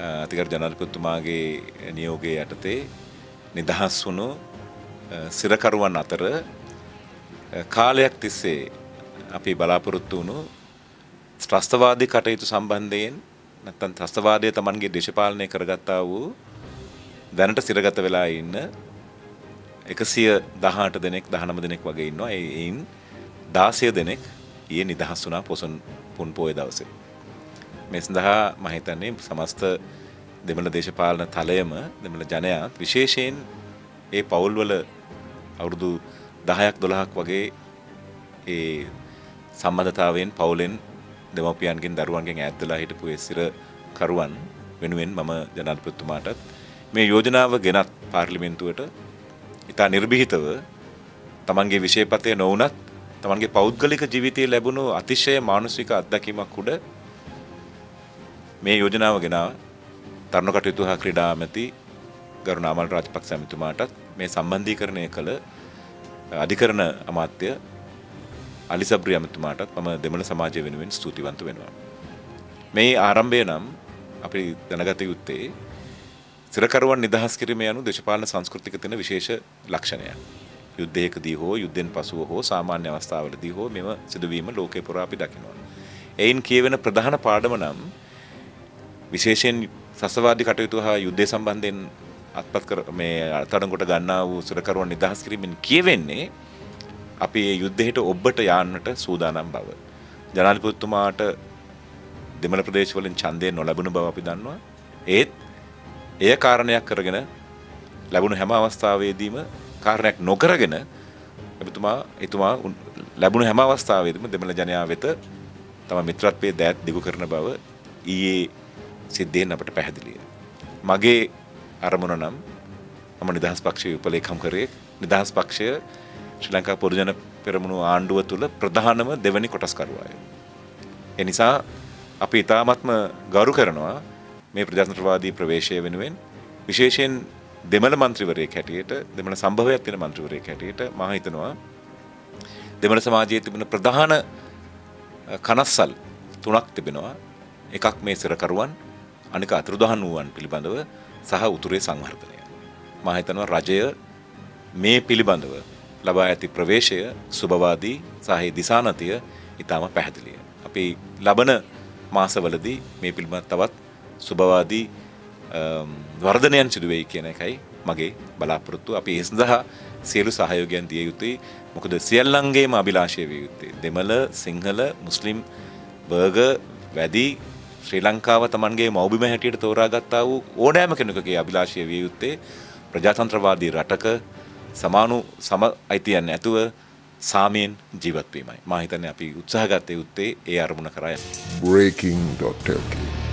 අතිකර ජනල්පතුමාගේ නියෝගය යටතේ නිදහස් වුණු සිරකරුවන් අතර කාලයක් තිස්සේ අපි බලාපොරොත්තු වුණු ත්‍රස්තවාදී කටයුතු සම්බන්ධයෙන් නැත්තන් ත්‍රස්තවාදය තමන්ගේ දේශපාලනය කරගත්තා වූ දැනට සිරගත වෙලා ඉන්න එකසිය දහට දෙනෙක් දහනම දෙනෙක් වගේ ඉන්නවා එයින් දාසය දෙනෙක් ඒ නිදහස් වුනා පොසන් පුන් පෝය දවසේ. මේ සඳහා මහිතන්නේ සමස්ත දෙමළ දේශපාලන තලයම දෙමළ ජනයාත් විශේෂයෙන් ඒ පවුල්වල අවුරුදු දහයක් දොළහක් වගේ ඒ සම්බධතාවෙන් පවුලෙන් දෙමවපියන්ගෙන් දරුවන්ගෙන් ඇත්දලා හිටපු සිර කරුවන් වෙනුවෙන් මම ජනාධපත්තුමාටත් මේ යෝජනාව ගෙනත් පාර්ලිමෙන්තුවට ඉතා නිර්බිහිතව තමන්ගේ විශේපතය නොවනත් තමන්ගේ පෞද්ගලික ජීවිතය ලැබුණු අතිශය මානුසික අත්දැකීමක් උඩ මේ යෝජනාව ගෙනාව තරුණ කටයුතු හා ක්‍රඩා ඇමති ගරුණ අමල් රාජපක් සැමිතුමාටත් මේ සම්බන්ධීකරණය කළ අධිකරණ අමාත්‍ය අලිසබ්‍රිය ඇමතුමාටත් මම දෙමළ සමාජය වෙනුවෙන් ස්තුතිවන්ත වෙනවා. මේ ආරම්භය නම් අපි දැනගත යුත්තේ සිරකරුවන් නිදහස් කිරීම යනු දේශපාලන සංස්කෘතික තියෙන විශේෂ ලක්ෂණයක්. යුද්ධයකදී හෝ යුද්ධෙන් පසුව හෝ සාමාන්‍ය අවස්ථාවලදී හෝ මෙම සිදුවීම ලෝකේ පුරා අපි දකිනවා. එයින් කියවෙන ප්‍රධාන පාඩම නම් විශේෂයෙන් සසවාදී කටයුතු හා යුද්ධය සම්බන්ධයෙන් අත්පත් කර මේ අත්අඩංගුවට ගන්නා වූ සුරකරුවන් නිදහස් කිරීමෙන් කියවෙන්නේ අපි ඒ යුද්ධයට ඔබට යාන්නට සූදානම් බව. ජනාධිපතිතුමාට දෙමළ ප්‍රදේශවලින් ඡන්දය නොලැබුණ බව අපි දන්නවා. ඒත් එය කාරණයක් කරගෙන ලැබුණු හැම අවස්ථාවේදීම කාරණයක් නොකරගෙන එතුමා එතුමා ලැබුණු හැම අවස්ථාවේදීම දෙමළ ජනයා වෙත තම මිත්‍රත්වයේ දෑත් දිගු කරන බව ඊයේ සිද්ධයෙන් අපට පැහැදිලිය. මගේ අරමුණ නම් මම නිදහස් පක්ෂය උපලේකම් කරේ නිදහස් පක්ෂය ශ්‍රී ලංකා පොදුජන පෙරමුණු ආණ්ඩුව තුළ ප්‍රධානම දෙවැනි කොටස්කරුවාය. එනිසා අපි ඉතාමත්ම ගරු කරනවා මේ ප්‍රජාතන්ත්‍රවාදී ප්‍රවේශය වෙනුවෙන් විශේෂයෙන් දෙමළ මන්ත්‍රීවරයෙක් හැටියට දෙමළ සම්භවයක් තියෙන මන්ත්‍රීවරයෙක් හැටියට මම හිතනවා දෙමළ සමාජයේ තිබෙන ප්‍රධාන කනස්සල් තුනක් තිබෙනවා එකක් මේ සිරකරුවන් අනික අතුරුදහන් වූවන් පිළිබඳව සහ උතුරේ සංවර්ධනය. මම හිතනවා රජය මේ පිළිබඳව ලබා ඇති ප්‍රවේශය සුබවාදී සහ දිසානතිය ඊටම පැහැදිලිය. අපි ලබන මාසවලදී මේ පිළිබඳ තවත් සුබවාදී වර්ධනයන් සිදුවෙයි කියන එකයි මගේ බලාපොරොත්තු අපි ඒ සඳහා සියලු සහයෝගයන් දිය යුතුයි මොකද සියල්ලන්ගේම අභිලාෂය විය යුත්තේ දෙමළ සිංහල මුස්ලිම් බර්ග වැඩි ශ්‍රී ලංකාව තමන්ගේ මෞබිම හැටියට තෝරාගත්තා වූ ඕනෑම කෙනෙකුගේ අභිලාෂය විය යුත්තේ ප්‍රජාතන්ත්‍රවාදී රටක සමානු සම අයිතියන් ඇතුව සාමයෙන් ජීවත්වීමයි. මා හිතන්නේ අපි උත්සාහගත්තේ යුත්තේ ඒ අරමුණ කරා. breaking.lk